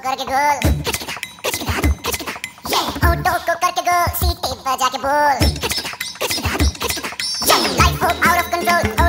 करके गोल होटो को करके गो बजा के बोल लाइफ हो आउट ऑफ़ कंट्रोल